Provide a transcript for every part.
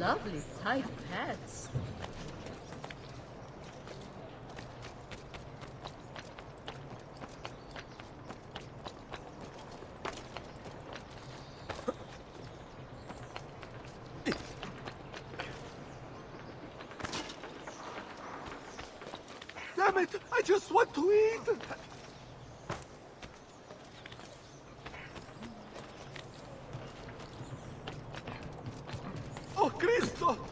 lovely tight pants. Cristo!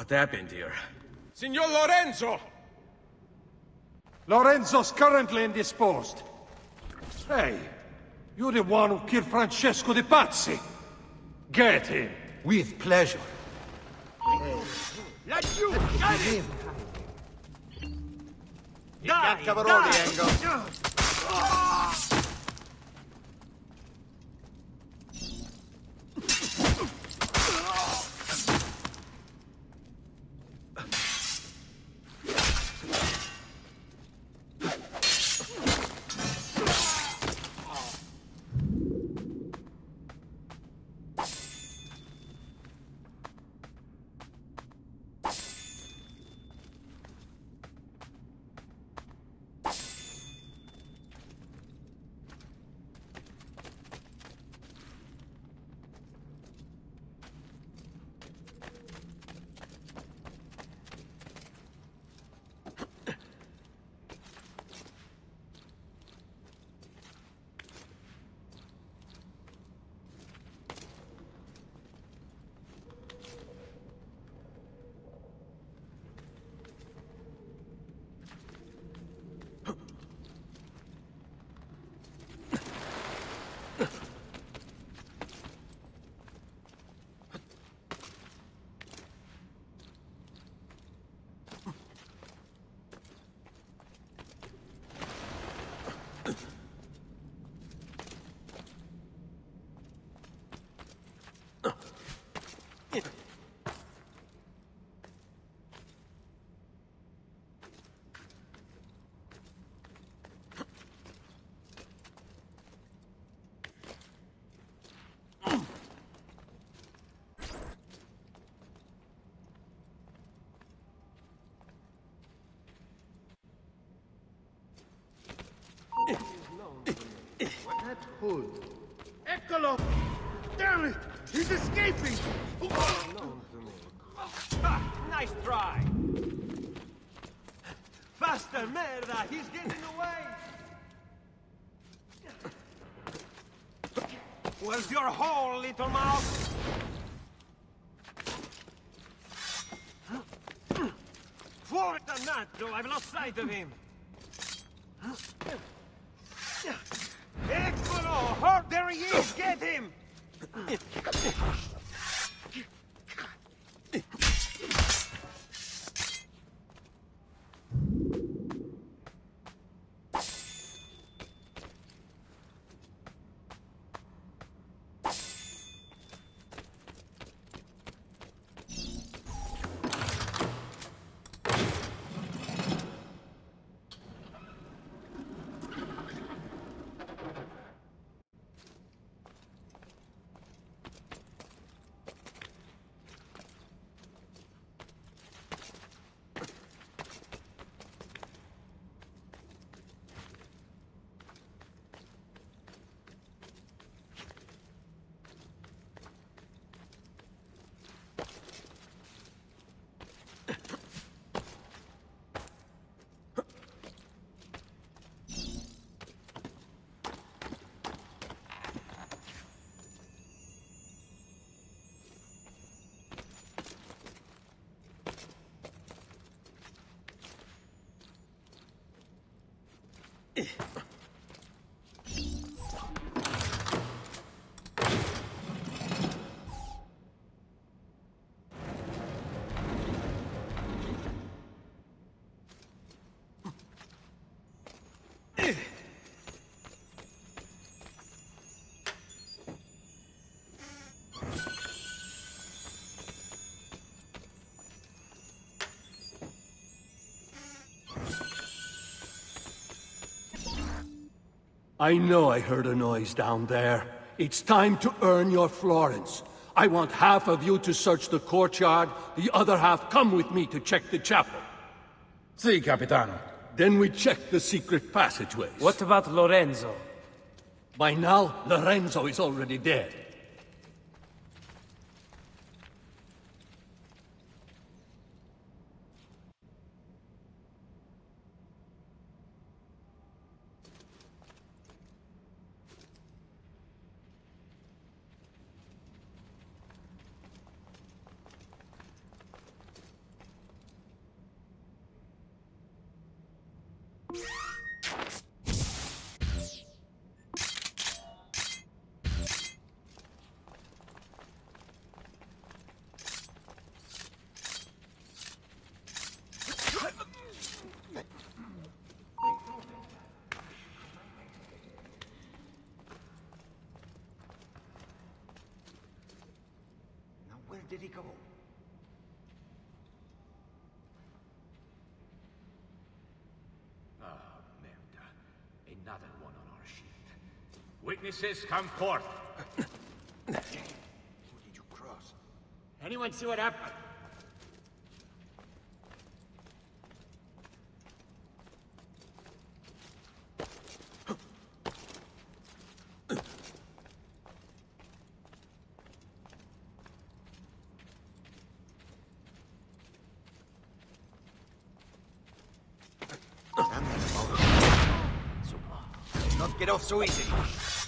What happened here? Signor Lorenzo! Lorenzo's currently indisposed. Hey, you're the one who killed Francesco de Pazzi. Get him. With pleasure. Let you get him! Die, Cavaroli, Engo. Oh! Hood. Eccolo! Damn it! He's escaping! Ah, nice try! Faster, merda! He's getting away! Where's your hole, little mouse? Fortunato! I've lost sight of him! Eccolo! Oh, there he is! Get him! って。I know I heard a noise down there. It's time to earn your florins. I want half of you to search the courtyard, the other half come with me to check the chapel. Sì, capitano. Then we check the secret passageways. What about Lorenzo? By now, Lorenzo is already dead. Did he go? Merda. Another one on our sheet. Witnesses come forth. Who did you cross? Anyone see what happened? Get off so easy.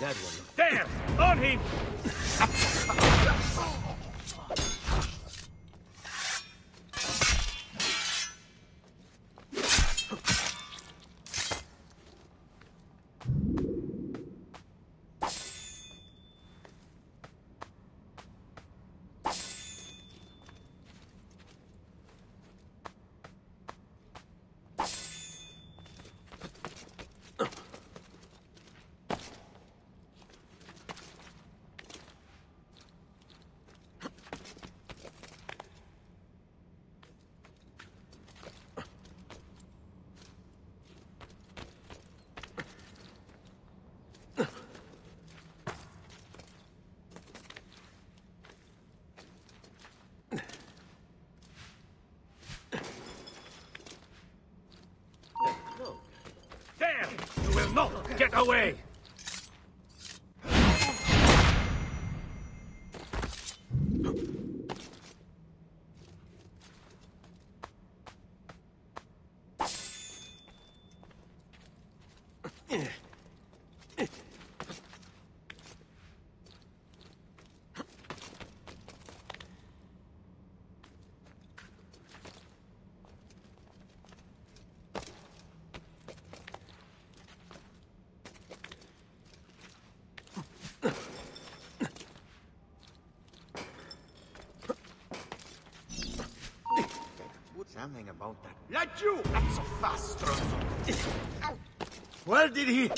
That one. There! On him! There! You will not get away! Something about that. Laggiù! Not so fast, stronzo. Where did he...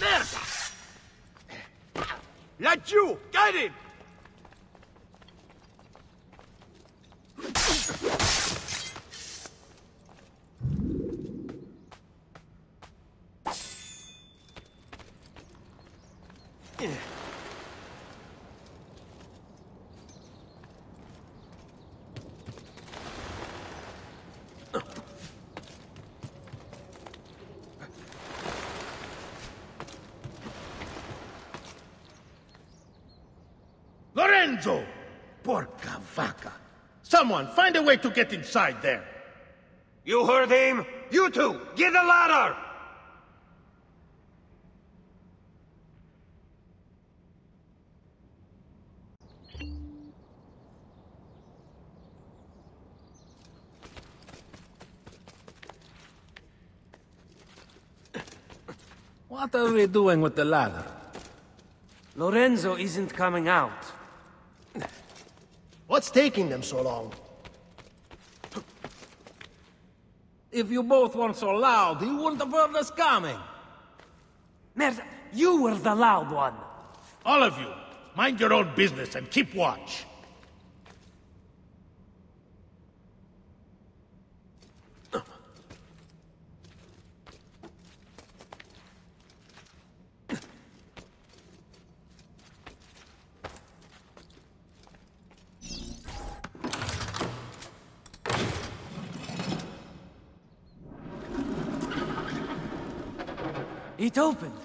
Merda! you Get him! Lorenzo! Porca vaca! Someone, find a way to get inside there! You heard him? You two, get a ladder! What are we doing with the ladder? Lorenzo isn't coming out. What's taking them so long? If you both weren't so loud, you wouldn't have heard us coming. Merda, you were the loud one. All of you, mind your own business and keep watch. It opened.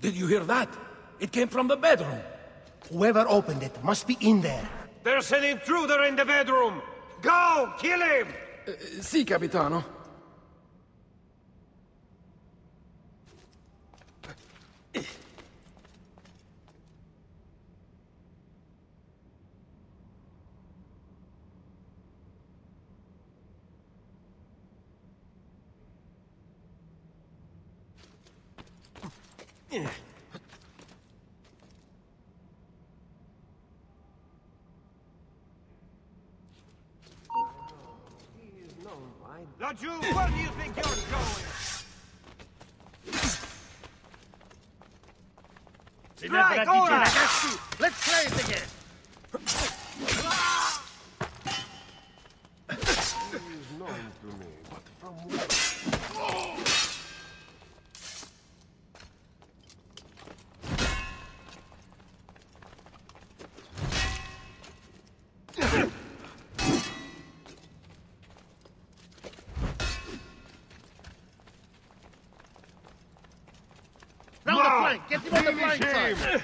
Did you hear that? It came from the bedroom. Whoever opened it must be in there. There's an intruder in the bedroom! Go! Kill him! Eh, eh, sì, capitano. Laggiù, where do you think you're going? Strike! Let's try it again. Flank. Get him on the blind side.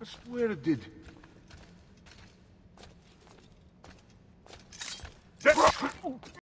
I swear it did.